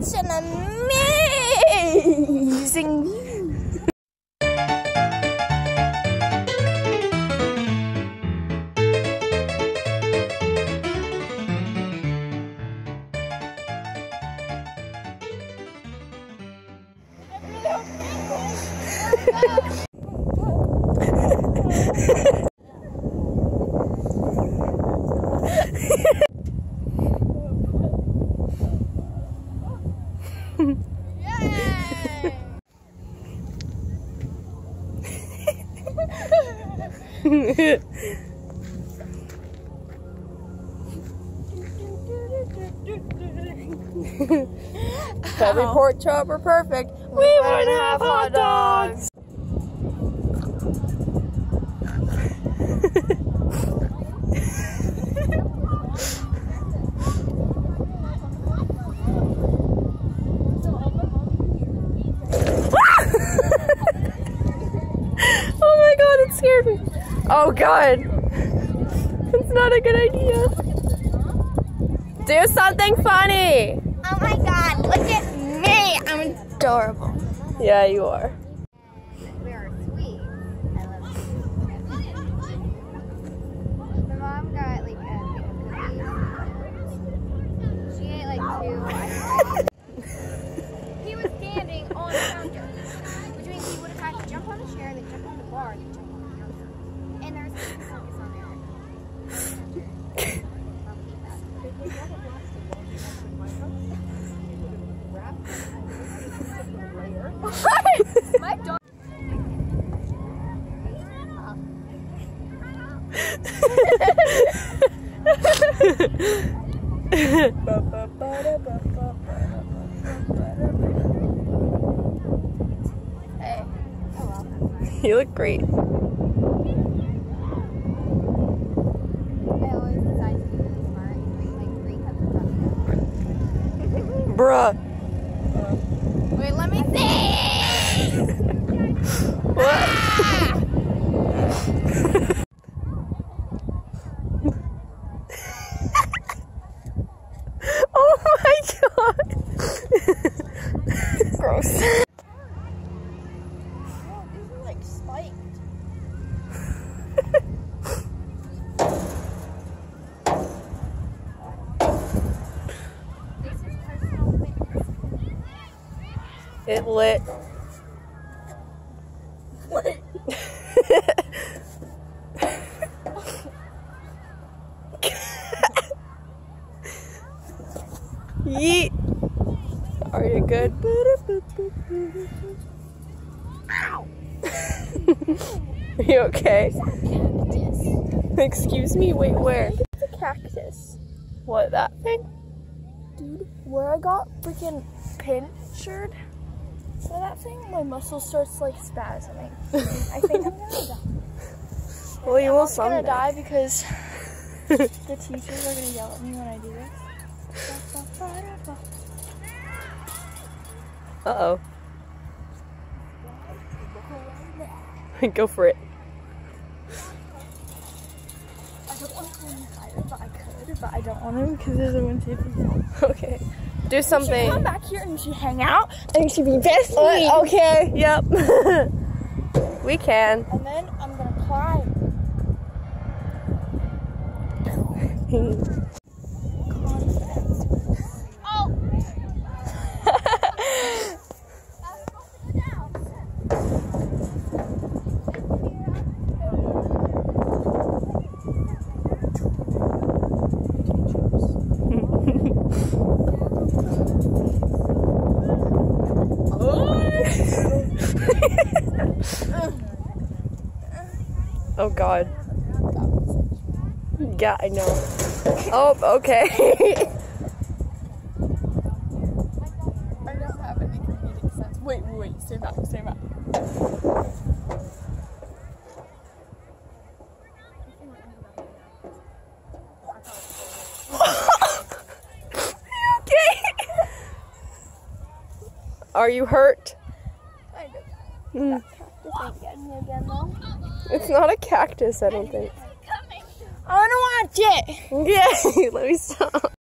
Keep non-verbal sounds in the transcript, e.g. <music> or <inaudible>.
It's an amazing view. Every <laughs> pork chop were perfect. We wouldn't have hot dogs. oh my god, it scared me. Oh god. It's not a good idea. Do something funny. Oh my god, look at me. I'm adorable. Yeah, you are. We are sweet. I love you. My mom got like a. She ate like two. He was standing on the counter, which means he would have had to jump on the chair, and then jump on the bar, then jump on. And there was a focus on there. My dog. Hey. Oh. You look great. Bruh. Wait, let me see. what? <laughs> oh my god. <laughs> Gross. It lit. Yeet. Are you good? Are you okay? Excuse me, wait, where? It's a cactus. What, that thing? Dude, where I got freaking pinchered thing, my muscle starts like spasming. <laughs> I think I'm gonna die. Well, you I'm will also gonna die because the <laughs> teachers are gonna yell at me when I do this. Uh oh. <laughs> Go for it. I don't want to climb higher, but I could, but I don't want to because there's a safety <laughs> zone. Okay. Do She something. come back here and she hang out and she be best Uh, okay, yep. <laughs> we can. And then I'm gonna climb. <laughs> oh god. Yeah, I know. Oh, okay. <laughs> I don't have any comedic sense. Wait, wait, wait. Stay back. Stay back. okay. Are you hurt? Mm, Cactus ain't getting me again though. It's not a cactus, I don't think. I wanna watch it. <laughs> Yeah, <laughs> let me stop.